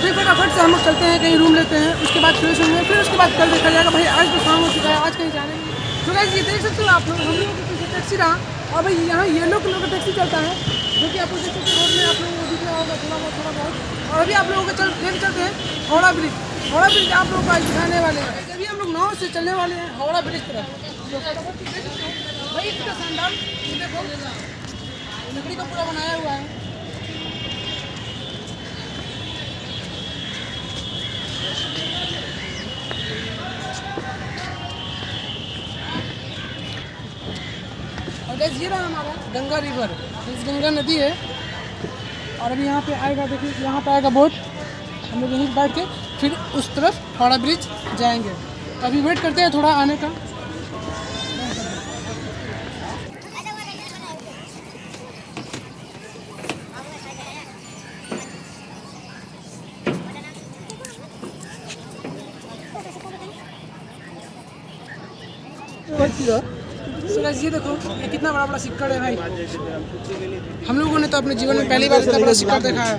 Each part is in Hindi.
फिर फटाफट से हम लोग चलते हैं, कहीं रूम लेते हैं। उसके बाद फ्रेश होंगे फिर उसके बाद कल देखा जाएगा, भाई, आज तो शाम हो चुका है, आज कहीं जाने तो गाइस ये देख सकते हो आप लोग, हम लोगों के पीछे टैक्सी रहा। और भाई, यहाँ येलो कलर का टैक्सी चलता है, जो कि आप लोग देख सकते रोड में आप लोगों को दिख रहा होगा थोड़ा बहुत थोड़ा बहुत। और अभी आप लोगों को चल, लेके चलते हैं, हावड़ा ब्रिज हावड़ा ब्रिज आप लोगों को आज दिखाने वाले हैं। अभी हम लोग नाव से चलने वाले हैं, हावड़ा ब्रिज तरफ़ देख भाई शानदार देखो, लकड़ी का पूरा बनाया हुआ है। गंगा रिवर इस गंगा नदी है। और अभी यहाँ पे आएगा, देखिए, यहाँ पे आएगा बोट हम लोग यहीं बैठ के फिर उस तरफ़ हावड़ा ब्रिज जाएँगे। तो अभी वेट करते हैं थोड़ा आने का। कितना बड़ा बड़ा सिक्कड़ है भाई। हम लोगों ने तो अपने जीवन में पहली बार इतना बड़ा सिक्कड़ देखा है।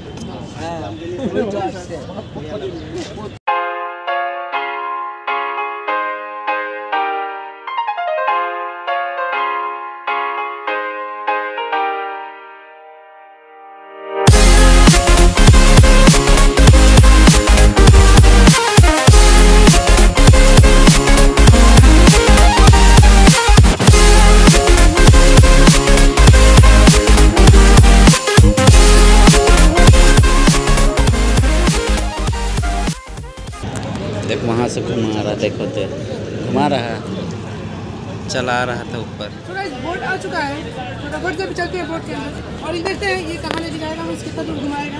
देख वहाँ से घुमा रहा देखो तो। घुमा रहा चला रहा था ऊपर। तो गाइस बोट आ चुका है। फटाफट से भी चलते हैं बोट के अंदर। और ये देखते हैं ये कहाँ ले जाएगा हमें कितना दूर घुमाएगा।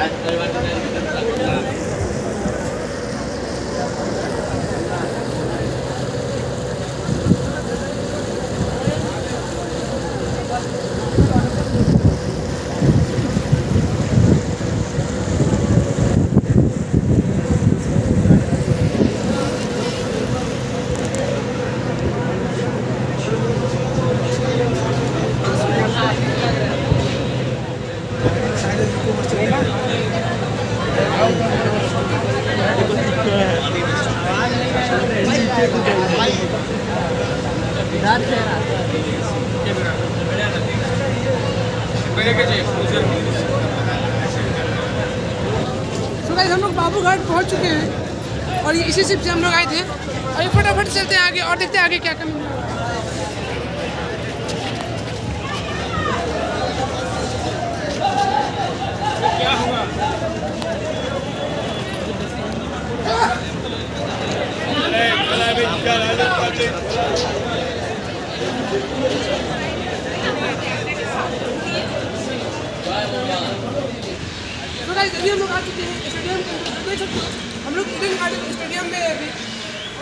ありがとうございま。है सो गाइस हम लोग बाबू घाट पहुँच चुके हैं और ये इसी शिप से हम लोग आए थे। और ये फटाफट चलते हैं आगे और देखते हैं आगे क्या कमी है। तो गाइस अभी हम लोग आ चुके हैं स्टेडियम के अंदर। देख हम लोग ईडन गार्डन स्टेडियम में अभी।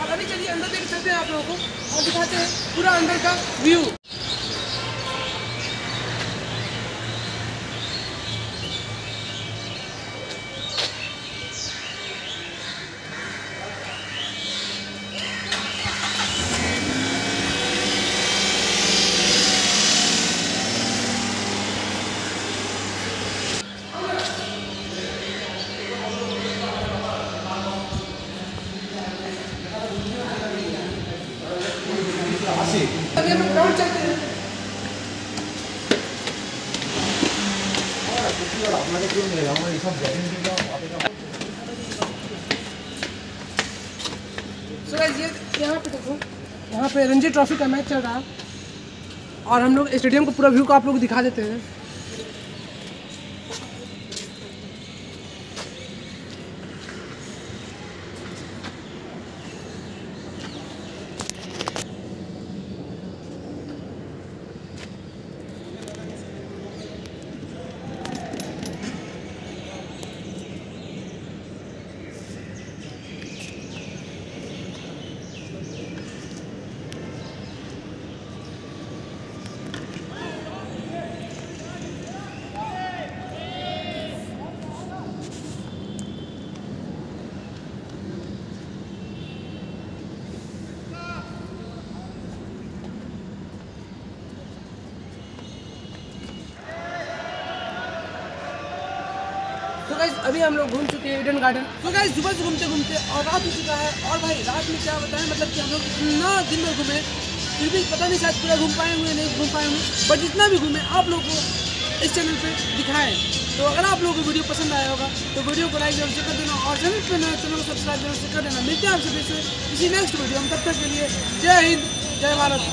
और अभी चलिए अंदर देख सकते हैं आप लोगों को। और दिखाते हैं पूरा अंदर का व्यू हम लोग ग्राउंड सो गाइस ये यहाँ पे देखो, यहाँ पे रणजी ट्रॉफी का मैच चल रहा है। और हम लोग स्टेडियम का पूरा व्यू को आप लोग दिखा देते हैं। तो गाइस अभी हम लोग घूम चुके हैं ईडन गार्डन तो गाइस सुबह से घूमते घूमते और रात हो चुका है और भाई, रात में क्या बताएँ मतलब कि हम लोग इतना दिन में घूमे, फिर भी पता नहीं शायद पूरा घूम पाए होंगे नहीं घूम पाए हुए बट जितना भी घूमे, आप लोग को इस चैनल पे दिखाएँ। तो अगर आप लोगों को वीडियो पसंद आया होगा तो वीडियो को लाइक ज़रूर से कर देना और चैनल पे नए चैनल को सब्सक्राइब ज़रूर से कर देना। मिलते हैं आपसे फिर से किसी नेक्स्ट वीडियो हम तब तक के लिए जय हिंद, जय भारत।